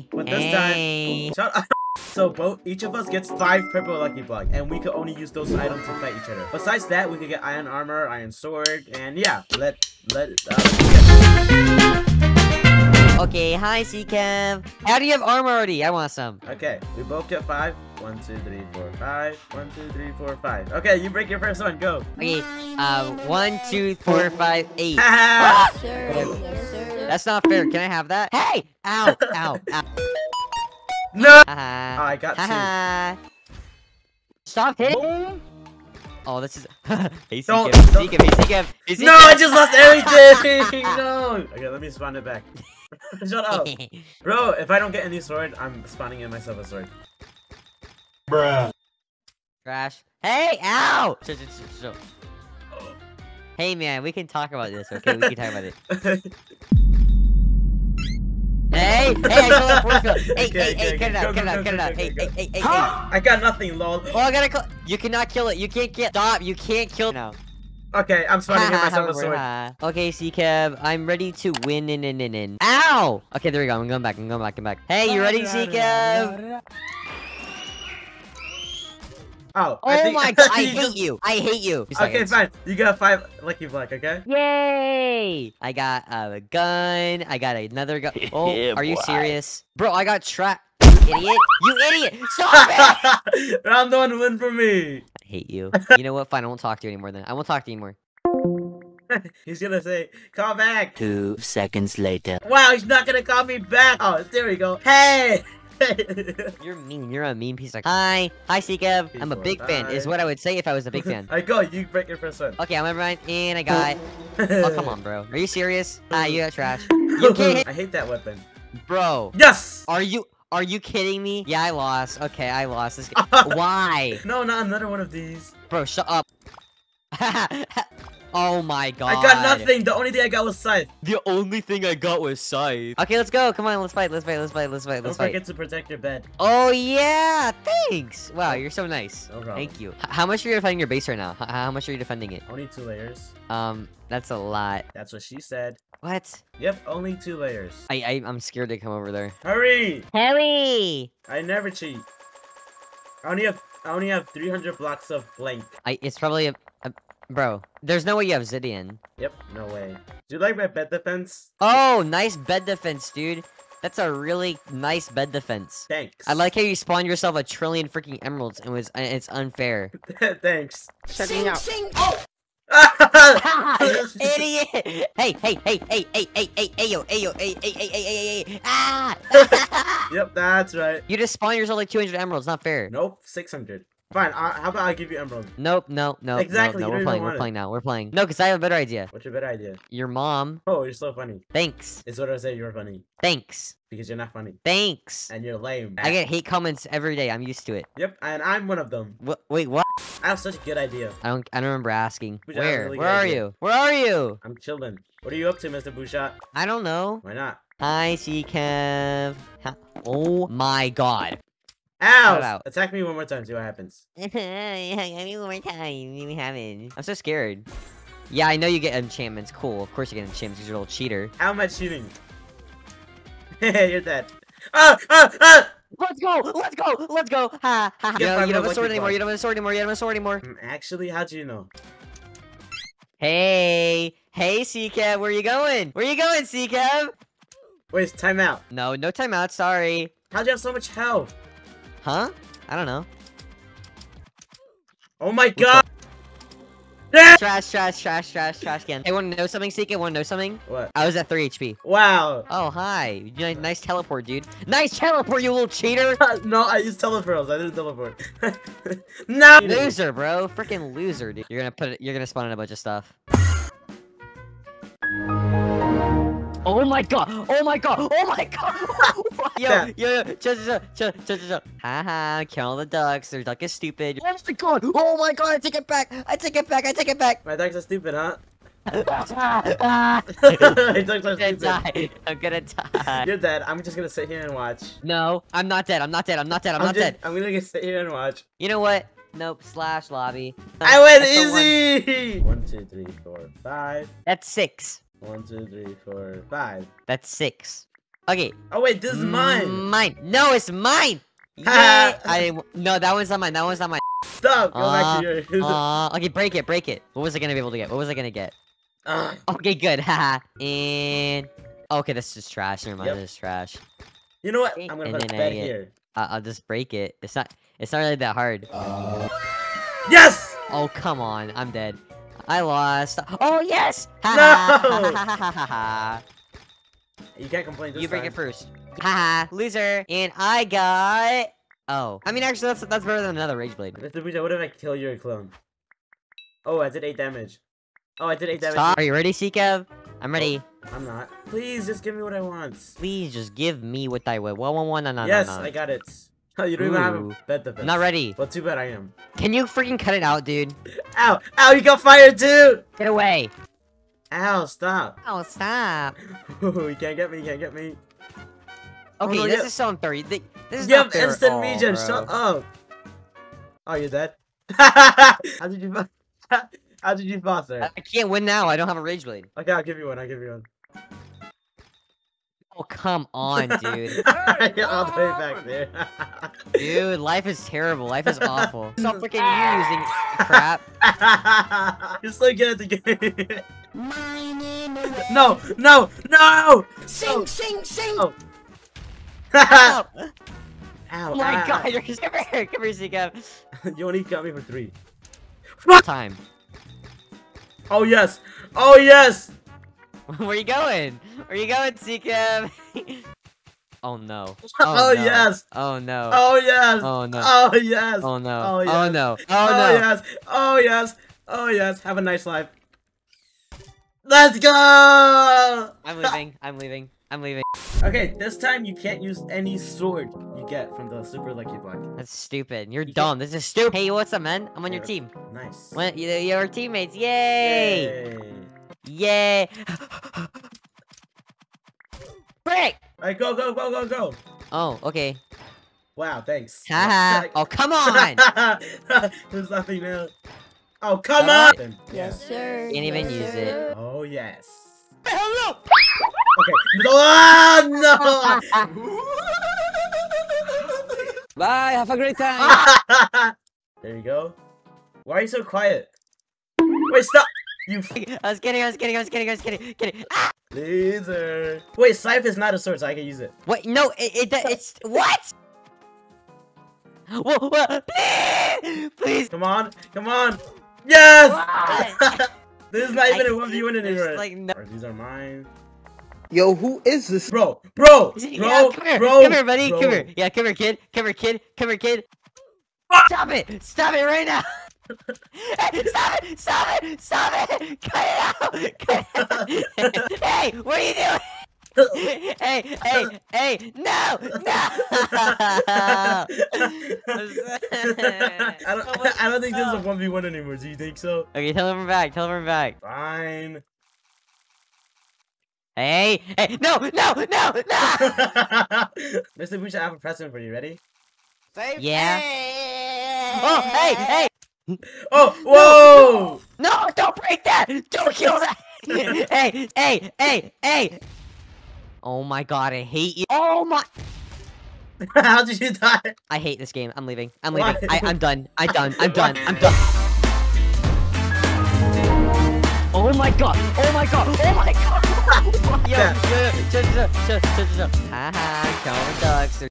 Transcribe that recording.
Hey. But this hey. time, shut up. So both each of us gets five purple lucky block, and we could only use those items to fight each other. Besides that, we could get iron armor, iron sword, and yeah, let let. Uh, Okay, hi, cKev. How do you have armor already? I want some. okay, we both get five. One, two, three, four, five. One, two, three, four, five. Okay, you break your first one. Go. Okay, uh, one, two, four, five, eight. Ha Sir, yes, sir. That's not fair. Can I have that? Hey! Ow! Ow! Ow! no. Haha. Oh, I got two. Haha. Stop hitting! Oh, this is. hey, Don't- cKev. don't- cKev, hey, cKev. Hey, No, I just lost everything. no. Okay, let me spawn it back. Shut up, bro. If I don't get any sword, I'm spawning in myself a sword. Trash. Hey! Ow! Chill, chill, chill, chill. Hey, man, we can talk about this, okay? We can talk about it. Hey! Hey, I killed that force. Hey, Okay, hey, okay, hey, cut it out, cut it out, cut it out. Hey, hey, hey, hey. I got nothing, lol. Oh, I gotta kill. You cannot kill it. You can't kill. Stop. You can't kill. No. Okay, I'm spawning in myself a sword. Okay, cKev, I'm ready to win in in in in. Ow! Okay, there we go. I'm going back. I'm going back. I'm back. Hey, you ready, cKev? Oh, I Oh think- my god, I hate you. I hate you. Two Okay, seconds. fine. You got five lucky block, okay? Yay! I got uh, a gun. I got another gun. Oh, Yeah, are you boy. serious? Bro, I got trapped. You idiot. You idiot. Stop it! Round one win for me. I hate you. You know what? Fine, I won't talk to you anymore then. I won't talk to you anymore. He's gonna say, call back. Two seconds later. Wow, he's not gonna call me back. Oh, there we go. Hey! You're mean. You're a mean piece of. Hi. Hi, cKev. I'm a big fan, is what I would say if I was a big fan. I go, you break your first one. Okay, I'm gonna run, and I got. Oh, come on, bro. Are you serious? Ah, you got trash. You can't. I hate that weapon. Bro, Yes! are you. Are you kidding me? Yeah, I lost. Okay, I lost this. game. Why? No, not another one of these. Bro, shut up. Oh my god. I got nothing. The only thing I got was scythe. The only thing I got was scythe. Okay, let's go. Come on, let's fight. Let's fight. Let's fight. Let's fight. Don't Let's fight. forget to protect your bed. Oh yeah, thanks. Wow, you're so nice. No problem. Thank you. H- how much are you defending your base right now? H- how much are you defending it? Only two layers. Um, that's a lot. That's what she said. What? Yep, only two layers. I, I I'm scared to come over there. Hurry! Hurry! I never cheat. I only have I only have 300 blocks of blank. I it's probably a, a bro. There's no way you have Zidian. Yep, no way. Do you like my bed defense? Oh, nice bed defense, dude. That's a really nice bed defense. Thanks. I like how you spawned yourself a trillion freaking emeralds and was and it's unfair. Thanks. Shutting out. Idiot! Hey, hey, hey, hey, hey, hey, hey, hey, yo, hey, yo, hey, hey, hey, hey, hey, hey, ah! yep, that's right. you just spawned yourself like 200 emeralds, not fair. Nope, 600. Fine, uh, how about I give you emerald? Nope, no, no, Exactly, no, no, we're playing, we're want it. playing now, we're playing. No, because I have a better idea. What's your better idea? Your mom, Oh, you're so funny. thanks, It's what I say you're funny. thanks, Because you're not funny. thanks. And you're lame. I get hate comments every day, I'm used to it. Yep, and I'm one of them. What, wait, what? I have such a good idea. I don't, I don't remember asking. I a Where? really Where are idea. you? Where are you? I'm chilling. What are you up to, Mr. Bushat? I don't know. Why not? Hi, Kev. Oh my god. Ow! out. Attack me one more time, see what happens. Give me one more time. You haven't. I'm so scared. Yeah, I know you get enchantments. Cool. Of course you get enchantments because you're a little cheater. How am I cheating? Hey, you're dead. Ah! Ah! Ah! Let's go! Let's go! Let's go! Ha! ha, ha. You, five you don't have a sword anymore. You don't have a sword anymore. You don't have a sword anymore. Actually, how do you know? Hey! Hey, cKev, Where you going? Where you going, cKev? Wait, time out. No, no timeout. Sorry. How'd you have so much health? Huh? I don't know. Oh my god! Trash, trash, trash, trash, trash can. Hey, wanna know something, Seeker? Wanna know something? What? I was at 3 HP. Wow. Oh, hi. Nice, nice teleport, dude. Nice teleport, you little cheater! no, I used teleports. I didn't teleport. no! Loser, bro. Freaking loser, dude. You're gonna put it. You're gonna spawn in a bunch of stuff. Oh my god! Oh my god! Oh my god! yo, Yeah. yo, yo, chill, chill, chill, chill, chill, chill. Haha, kill all the ducks. Their duck is stupid. Oh my god! Oh my god! I take it back! I take it back! I take it back! My ducks are stupid, huh? ah, My ducks are I'm gonna stupid. die. I'm gonna die. You're dead. I'm just gonna sit here and watch. No, I'm not dead. I'm not dead. I'm not dead. I'm, I'm not just, dead. I'm gonna sit here and watch. You know what? Nope. Slash lobby. I went That's the one. easy! One, two, three, four, five. That's six. One, two, three, four, five. That's six. Okay. Oh wait, this is mine. Mine. No, it's mine. Yeah. I no, that one's not mine. That one's not mine. Stop. Go back Uh, to yours. Uh, okay, break it, break it. What was I gonna be able to get? What was I gonna get? Ah, Okay, good. Haha. and okay, this is trash. Never mind. Yep. This is trash. you know what? I'm gonna and put bed get- here. Uh, I'll just break it. It's not. It's not really that hard. Yes. Oh come on, I'm dead. I lost. Oh yes. Ha No! ha ha ha ha ha. You can't complain. This You break time. it first. Haha, loser. And I got. Oh, I mean, actually, that's that's better than another rage blade. Mr. Buja, what if I kill your clone? Oh, I did eight damage. Oh, I did eight damage. Stop. Are you ready, cKev? I'm ready. Oh, I'm not. Please, just give me what I want. Please just give me what I want. One, one, one, no, no, yes, no, no. I got it. Oh, you don't even have a bed defense. I'm not ready. Well, too bad I am. Can you freaking cut it out, dude? Ow! Ow! You got fired too! Get away. Ow! Stop! Oh, stop. Oh, you can't get me. You can't get me. Okay, oh, no, this yeah. is so unfair. Th- This is You not have fair. instant oh, regen. bro. Shut up. Oh, you're dead. How did you? How did you fall, sir? I can't win now. I don't have a rage blade. Okay, I'll give you one. I'll give you one. Oh, come on, dude. All the way back there. Dude, life is terrible. Life is awful. Stop freaking you using crap. You're so good at the game. no, no, no! Sing, sing, sing. Oh. Ow. Ow, Oh my ow, god, you're just... come here, come here, cKev. ow. you only got me for three. Time. Oh yes! Oh yes! Where you going? Where you going, cKev? oh no. Oh, oh, no. yes! Oh no. Oh yes! Oh no. Oh yes! Oh no. Oh, Oh yes. no. Oh Oh yes! Oh yes! Oh yes! Have a nice life. Let's go! I'm leaving. I'm leaving. I'm leaving. Okay, this time you can't use any sword you get from the super lucky block. That's stupid. You're You dumb. This is stupid. Hey, what's up, man? I'm on your team. Nice. When, you- you're teammates. Yay! Yay. Yay! Frick! Alright, go, go, go, go, go! Oh, okay. Wow, thanks. Haha. oh, come on! There's nothing now. Oh, come Uh, on! Yes, sir. Can't even yes, use it. Oh, yes. Okay. No, ah, no! Bye, have a great time. there you go. Why are you so quiet? Wait, stop! You I was kidding, I was kidding, I was kidding, I was kidding, kidding. Ah! laser. Wait, scythe is not a sword, so I can use it. Wait, no, it, it it's what? Whoa, whoa, please, please. Come on, come on. Yes! This is not I even a can't- 1v1 there's, anymore. like, no- Alright, These are mine. Yo, who is this? Bro, bro, bro, yeah, come here, bro. come here, buddy, bro. come here. Yeah, come here, kid, come here, kid, come here, kid. Stop it! Stop it right now! Hey, stop it! Stop it! Stop it! Cut it out! Cut it out! hey, what are you doing? hey, hey, hey! No! No! I don't, I don't think this is a 1v1 anymore. Do you think so? okay, tell him we're back. Tell him we're back. Fine. Hey, hey! No! No! No! No! Mr. Bush, I have a present for you. Ready? Yeah. Oh, hey, hey! Oh, whoa! No! Don't break that! Don't kill that! hey, hey, hey, hey! Oh my god, I hate you. Oh my! How did you die? I hate this game. I'm leaving. I'm leaving. I, I'm done. I'm done. I'm done. I'm done. Oh my god! Oh my god! Oh my god! yo, yo, yo, chill, chill, chill, chill, chill, chill. Haha, count the ducks.